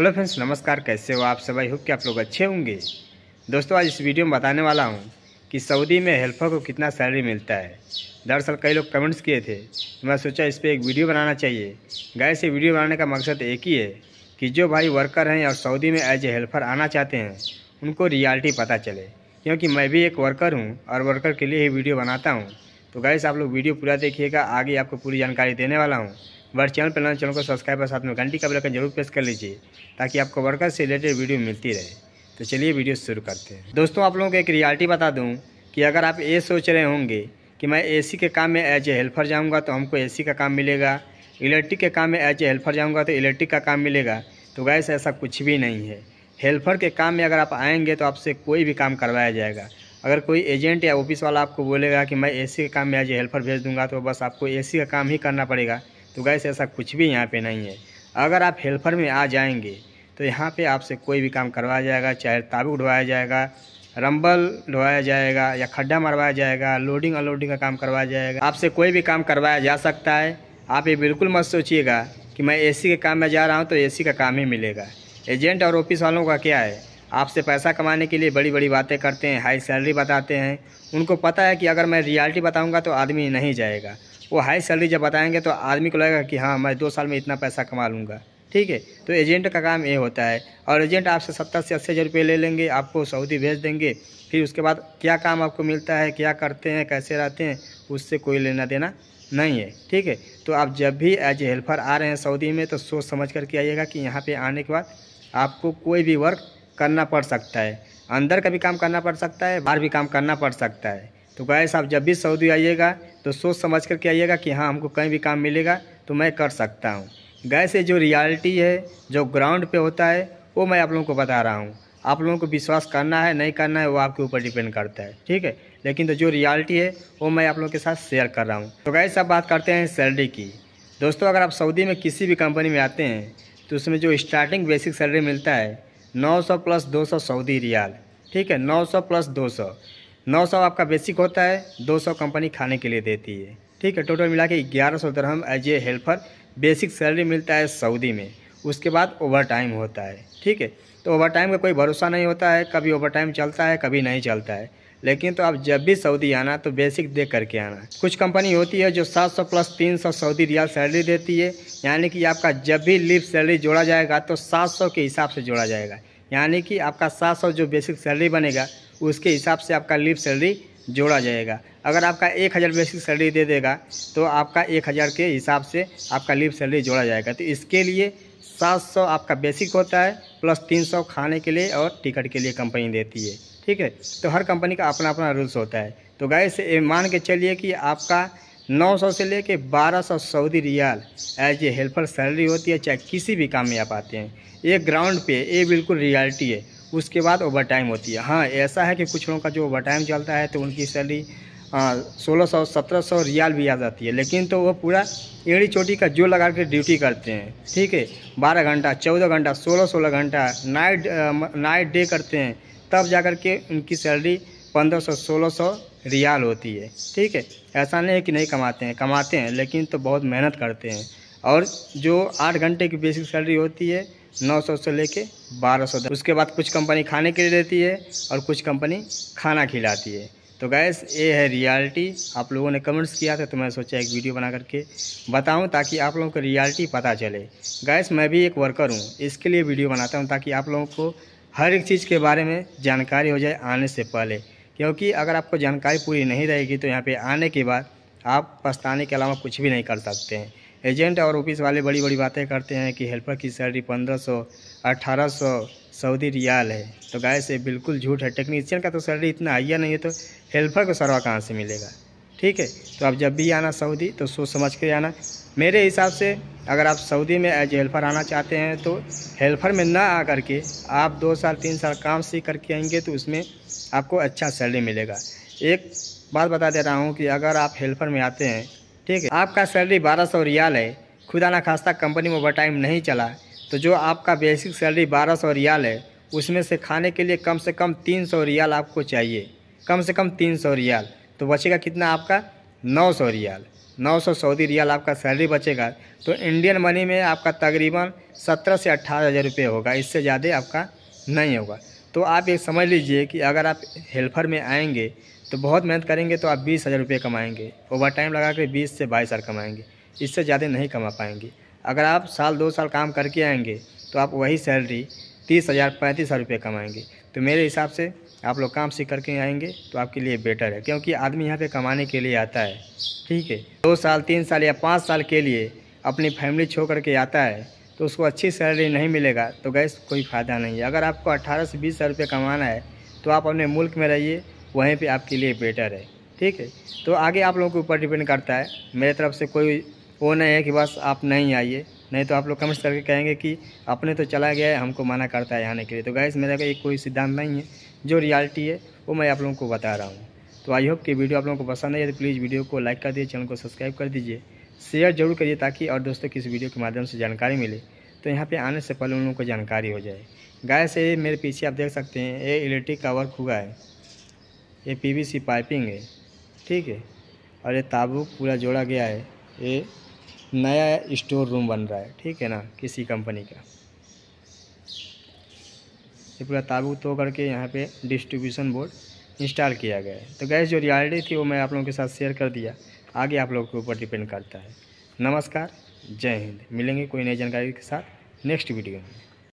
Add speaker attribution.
Speaker 1: Hello friends, नमस्कार। कैसे हो आप सब? आई होप कि आप लोग अच्छे होंगे। दोस्तों, आज इस वीडियो में बताने वाला हूँ कि सऊदी में हेल्पर को कितना सैलरी मिलता है। दरअसल कई लोग कमेंट्स किए थे। तो मैं सोचा इस पर एक वीडियो बनाना चाहिए। गाय से वीडियो बनाने का मकसद एक ही है कि जो भाई वर्कर हैं और सऊदी में एज ए हेल्पर आना चाहते हैं, उनको रियलिटी पता चले। क्योंकि मैं भी एक वर्कर हूँ और वर्कर के लिए ही वीडियो बनाता हूँ। तो गाइस, आप लोग वीडियो पूरा देखिएगा। आगे आपको पूरी जानकारी देने वाला हूँ। वर्ड चैनल पर चैनल को सब्सक्राइब और साथ में घंटी का बेलकन ज़रूर प्रेस कर लीजिए, ताकि आपको वर्कर से रिलेटेड वीडियो मिलती रहे। तो चलिए वीडियो शुरू करते हैं। दोस्तों, आप लोगों को एक रियलिटी बता दूँ कि अगर आप ये सोच रहे होंगे कि मैं एसी के काम में एज ए हेल्पर जाऊँगा तो हमको एसी का काम मिलेगा, इलेक्ट्रिक के काम में एज ए हेल्पर जाऊँगा तो इलेक्ट्रिक का काम मिलेगा तो गैस ऐसा कुछ भी नहीं है। हेल्पर के काम में अगर आप आएँगे तो आपसे कोई भी काम करवाया जाएगा। अगर कोई एजेंट या ऑफ़िस वाला आपको बोलेगा कि मैं एसी के काम में एज ए हेल्पर भेज दूँगा तो बस आपको एसी का काम ही करना पड़ेगा। तो गैस ऐसा कुछ भी यहाँ पे नहीं है। अगर आप हेल्पर में आ जाएँगे तो यहाँ पे आपसे कोई भी काम करवाया जाएगा, चाहे ताबू उठवाया जाएगा, रंबल ढोवाया जाएगा, या खड्डा मरवाया जाएगा लोडिंग अनलोडिंग का काम करवाया जाएगा, आपसे कोई भी काम करवाया जा सकता है। आप ये बिल्कुल मत सोचिएगा कि मैं एसी के काम में जा रहा हूँ तो एसी का काम ही मिलेगा। एजेंट और ऑफ़िस वालों का क्या है? आपसे पैसा कमाने के लिए बड़ी बड़ी बातें करते हैं हाई सैलरी बताते हैं। उनको पता है कि अगर मैं रियलिटी बताऊँगा तो आदमी नहीं जाएगा। वो हाई सैलरी जब बताएँगे तो आदमी को लगेगा कि हाँ मैं दो साल में इतना पैसा कमा लूँगा। ठीक है? तो एजेंट का काम ये होता है। और एजेंट आपसे सत्तर से अस्सी हज़ार रुपये ले लेंगे, आपको सऊदी भेज देंगे। फिर उसके बाद क्या काम आपको मिलता है, क्या करते हैं, कैसे रहते हैं, उससे कोई लेना देना नहीं है। ठीक है? तो आप जब भी एज ए हेल्पर आ रहे हैं सऊदी में तो सोच समझ करके आइएगा कि यहाँ पर आने के बाद आपको कोई भी वर्क करना पड़ सकता है। अंदर का भी काम करना पड़ सकता है, बाहर भी काम करना पड़ सकता है। तो गैस आप जब भी सऊदी आइएगा तो सोच समझ करके आइएगा कि हाँ हमको कहीं भी काम मिलेगा तो मैं कर सकता हूँ। गैस ये जो रियलिटी है, जो ग्राउंड पे होता है, वो मैं आप लोगों को बता रहा हूँ। आप लोगों को विश्वास करना है, नहीं करना है, वो आपके ऊपर डिपेंड करता है, ठीक है? लेकिन तो जो रियलिटी है, वो मैं आप लोगों के साथ शेयर कर रहा हूँ। तो गैस, अब बात करते हैं सैलरी की। दोस्तों, अगर आप सऊदी में किसी भी कंपनी में आते हैं तो उसमें जो स्टार्टिंग बेसिक सैलरी मिलता है 900 प्लस 200 सऊदी रियाल, ठीक है? 900 प्लस 200 900 आपका बेसिक होता है 200 कंपनी खाने के लिए देती है। ठीक है, टोटल मिला के ग्यारह सौ दरहम as a helper. Basic salary मिलता है सऊदी में, उसके बाद ओवर टाइम होता है। ठीक है तो ओवर टाइम का कोई भरोसा नहीं होता है, कभी ओवर टाइम चलता है, कभी नहीं चलता है। लेकिन तो आप जब भी सऊदी आना तो बेसिक देख करके आना। कुछ कंपनी होती है जो 700 प्लस 300 सऊदी रियाल सैलरी देती है, यानी कि आपका जब भी लीव सैलरी जोड़ा जाएगा तो 700 के हिसाब से जोड़ा जाएगा। यानी कि आपका 700 जो बेसिक सैलरी बनेगा उसके हिसाब से आपका लीव सैलरी जोड़ा जाएगा। अगर आपका एक हज़ार बेसिक सैलरी दे देगा तो आपका एक हज़ार के हिसाब से आपका लीव सैलरी जोड़ा जाएगा। तो इसके लिए 700 आपका बेसिक होता है, प्लस 300 खाने के लिए और टिकट के लिए कंपनी देती है। ठीक है? तो हर कंपनी का अपना अपना रूल्स होता है। तो गाय से मान के चलिए कि आपका 900 से लेके 1200 सऊदी रियाल एज ए हेल्पर सैलरी होती है, चाहे किसी भी काम में आप आते हैं। ये ग्राउंड पे, ये बिल्कुल रियलिटी है। उसके बाद ओवर टाइम होती है। हाँ ऐसा है कि कुछ लोगों का जो ओवर टाइम चलता है तो उनकी सैलरी सोलह सौ, सत्रह सौ रियाल भी आ जाती है। लेकिन तो वो पूरा एड़ी चोटी का जो लगा के ड्यूटी करते हैं, ठीक है? बारह घंटा, चौदह घंटा, सोलह सोलह घंटा नाइट नाइट डे करते हैं, तब जा कर के उनकी सैलरी पंद्रह सौ, सोलह सौ रियाल होती है, ठीक है? ऐसा नहीं है कि नहीं कमाते हैं कमाते हैं, लेकिन तो बहुत मेहनत करते हैं। और जो आठ घंटे की बेसिक सैलरी होती है नौ सौ से लेके बारह सौ उसके बाद कुछ कंपनी खाने के लिए देती है और कुछ कंपनी खाना खिलाती है। तो गैस ये है रियलिटी आप लोगों ने कमेंट्स किया था तो मैं सोचा एक वीडियो बना करके बताऊँ ताकि आप लोगों को रियलिटी पता चले। गैस मैं भी एक वर्कर हूँ, इसके लिए वीडियो बनाता हूँ ताकि आप लोगों को हर एक चीज़ के बारे में जानकारी हो जाए आने से पहले। क्योंकि अगर आपको जानकारी पूरी नहीं रहेगी तो यहाँ पर आने के बाद आप पछताने के अलावा कुछ भी नहीं कर सकते हैं। एजेंट और ऑफ़िस वाले बड़ी बड़ी बातें करते हैं कि हेल्पर की सैलरी पंद्रह सौ अट्ठारह सौ सऊदी रियाल है। तो गाय से बिल्कुल झूठ है। टेक्नीशियन का तो सैलरी इतना आइया नहीं है तो हेल्पर को सरवा कहाँ से मिलेगा? ठीक है? तो आप जब भी आना सऊदी तो सोच समझ के आना। मेरे हिसाब से अगर आप सऊदी में एज हेल्पर आना चाहते हैं तो हेल्पर में ना आ करके आप दो साल, तीन साल काम सीख करके आएँगे तो उसमें आपको अच्छा सैलरी मिलेगा। एक बात बता दे रहा हूँ कि अगर आप हेल्पर में आते हैं ठीक है। आपका सैलरी बारह सौ रियाल है। खुदा ना खास्ता कंपनी में ओवर टाइम नहीं चला। तो जो आपका बेसिक सैलरी बारह सौ रियाल है, उसमें से खाने के लिए कम से कम तीन सौ रियाल आपको चाहिए। कम से कम तीन सौ रियाल। तो बचेगा कितना आपका? नौ सौ रियाल। नौ सौ सऊदी रियाल आपका सैलरी बचेगा। तो इंडियन मनी में आपका तकरीबन सत्रह से अट्ठारह हज़ार रुपये होगा। इससे ज़्यादा आपका नहीं होगा। तो आप ये समझ लीजिए कि अगर आप हेल्पर में आएँगे तो बहुत मेहनत करेंगे तो आप बीस हज़ार रुपये कमाएँगे ओवर टाइम लगा के बीस से बाईस हज़ार कमाएँगे, इससे ज़्यादा नहीं कमा पाएँगे। अगर आप साल, दो साल काम करके आएँगे तो आप वही सैलरी तीस हज़ार, पैंतीस हज़ार रुपये कमाएँगे। तो मेरे हिसाब से आप लोग काम सीख करके आएँगे तो आपके लिए बेटर है, क्योंकि आदमी यहाँ पे कमाने के लिए आता है, ठीक है? दो साल, तीन साल या पाँच साल के लिए अपनी फैमिली छोड़ करके आता है तो उसको अच्छी सैलरी नहीं मिलेगा तो गैस कोई फ़ायदा नहीं है। अगर आपको अट्ठारह से बीस हज़ार रुपये कमाना है तो आप अपने मुल्क में रहिए, वहीं पे आपके लिए बेटर है। ठीक है? तो आगे आप लोगों के ऊपर डिपेंड करता है। मेरे तरफ़ से कोई वो नहीं है कि बस आप नहीं आइए, नहीं तो आप लोग कमेंट्स करके कहेंगे कि अपने तो चला गया है, हमको मना करता है आने के लिए। तो गैस, मेरा एक कोई सिद्धांत नहीं है। जो रियलिटी है, वो मैं आप लोगों को बता रहा हूँ। तो आई होप कि वीडियो आप लोगों को पसंद है तो प्लीज़ वीडियो को लाइक कर दीजिए, चैनल को सब्सक्राइब कर दीजिए। शेयर ज़रूर करिए ताकि और दोस्तों की इस वीडियो के माध्यम से जानकारी मिले। तो यहाँ पे आने से पहले उन लोगों को जानकारी हो जाए। गाय से मेरे पीछे आप देख सकते हैं, ये इलेक्ट्रिक का वर्क हुआ है। ये पीवीसी पाइपिंग है, ठीक है? और ये ताबूक पूरा जोड़ा गया है। ये नया स्टोर रूम बन रहा है, ठीक है ना, किसी कंपनी का। ये पूरा ताबूक तो करके यहाँ पे डिस्ट्रीब्यूशन बोर्ड इंस्टॉल किया गया है। तो गैस जो रियलिटी थी वो मैं आप लोगों के साथ शेयर कर दिया। आगे आप लोगों के ऊपर डिपेंड करता है। नमस्कार, जय हिंद। मिलेंगे कोई नई जानकारी के साथ नेक्स्ट वीडियो में।